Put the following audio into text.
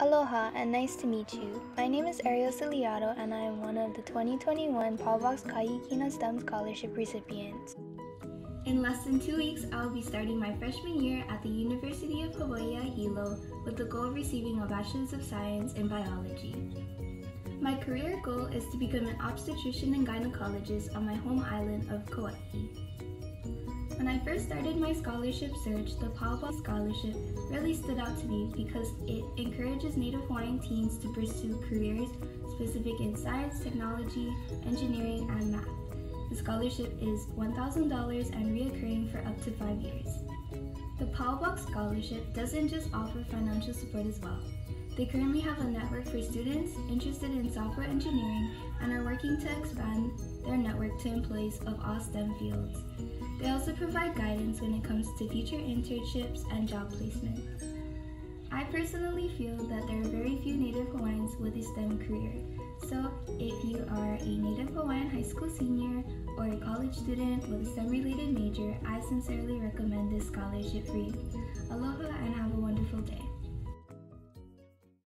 Aloha and nice to meet you. My name is Ariell Siliado and I am one of the 2021 Paubox Kahikina STEM Scholarship recipients. In less than two weeks, I will be starting my freshman year at the University of Hawaii at Hilo with the goal of receiving a Bachelor's of Science in Biology. My career goal is to become an obstetrician and gynecologist on my home island of Kauai. When I first started my scholarship search, the Paubox Scholarship really stood out to me because it encourages Native Hawaiian teens to pursue careers specific in science, technology, engineering, and math. The scholarship is $1,000 and reoccurring for up to five years. The Paubox Scholarship doesn't just offer financial support as well. They currently have a network for students interested in software engineering and are working to expand their network to employees of all STEM fields. They also provide guidance when it comes to future internships and job placement. I personally feel that there are very few Native Hawaiians with a STEM career. So, if you are a Native Hawaiian high school senior or a college student with a STEM related major, I sincerely recommend this scholarship for you. Aloha and have a wonderful.